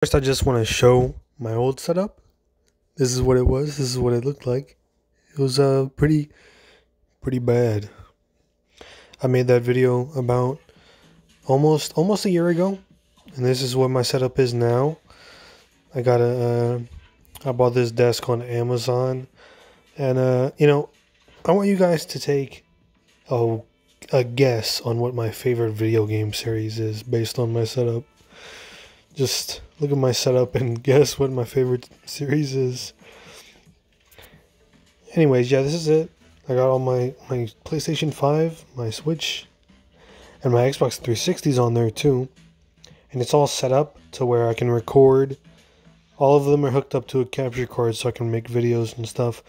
First, I just want to show my old setup. This is what it was. This is what it looked like. It was uh pretty, pretty bad. I made that video about almost almost a year ago, and this is what my setup is now. I got a, uh, I bought this desk on Amazon, and uh, you know, I want you guys to take a a guess on what my favorite video game series is based on my setup just look at my setup and guess what my favorite series is. Anyways, yeah, this is it. I got all my, my PlayStation 5, my Switch, and my Xbox 360s on there too. And it's all set up to where I can record. All of them are hooked up to a capture card so I can make videos and stuff.